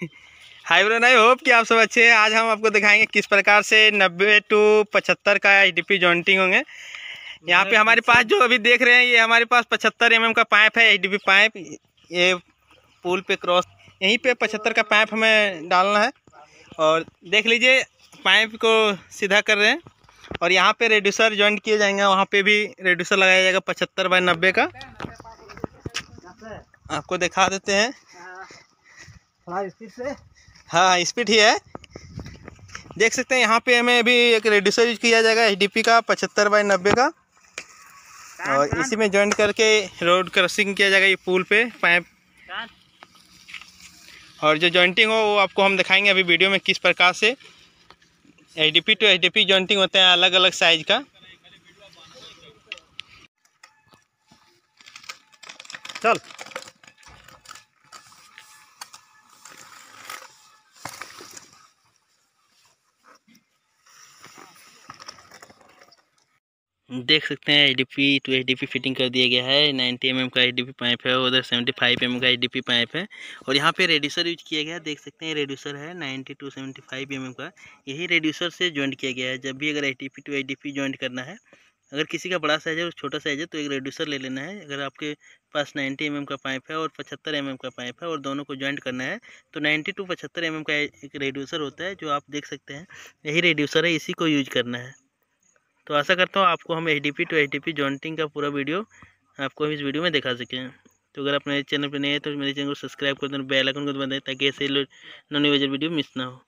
High bro I hope कि आप सब अच्छे हैं। आज हम आपको दिखाएँगे किस प्रकार से 90 टू 75 का एच डी जॉइंटिंग होंगे। यहाँ पे हमारे पास जो अभी देख रहे हैं ये हमारे पास 75 एम का पाइप है एच डी पाइप ये पुल पे क्रॉस यहीं पे 75 का पाइप हमें डालना है। और देख लीजिए पाइप को सीधा कर रहे हैं। और यहाँ पे रेड्यूसर ज्वाइंट किए जाएँगे वहाँ पे भी रेड्यूसर लगाया जाएगा पचहत्तर बाई नब्बे का। आपको दिखा देते हैं। स्पीड से। हाँ स्पीड ही है। देख सकते हैं यहाँ पे हमें अभी एक रेड्यूसर यूज़ किया जाएगा एच का पचहत्तर बाई नब्बे का। और इसी में ज्वाइंट करके रोड क्रॉसिंग किया जाएगा ये पुल पे पाइप। और जो जॉइंटिंग हो वो आपको हम दिखाएँगे अभी वीडियो में किस प्रकार से। H D P to H D jointing होते हैं अलग अलग साइज़ का। चल। देख सकते हैं H D P to H D P fitting कर दिया गया है। नाइन्टी एम एम का एच डी पी पाइप है, उधर सेवेंटी फाइव एम का एच डी पी पाइप है। और यहाँ पे रेड्यूसर यूज़ किया गया है देख सकते हैं रेड्यूसर है, ninety to seventy five M का। यही रेड्यूसर से ज्वाइंट किया गया है। जब भी अगर H D P to H joint करना है, अगर किसी का बड़ा साइज़ है और छोटा साइज़ है तो एक रेड्यूसर ले लेना है। अगर आपके पास 90 एम का पाइप है और 75 एम का पाइप है और दोनों को ज्वाइंट करना है तो 90 टू 75 एम का एक रेड्यूसर होता है, जो आप देख सकते हैं। यही रेड्यूसर है, इसी को यूज़ करना है। तो आशा करता हूँ आपको हम H D P to H D P jointing का पूरा वीडियो आपको हम इस वीडियो में दिखा सकें। तो अगर आप मेरे चैनल पर नए हैं तो मेरे चैनल को सब्सक्राइब कर दें बेल आइकन को दबा दें ताकि ऐसे नॉन वीडियो मिस ना हो।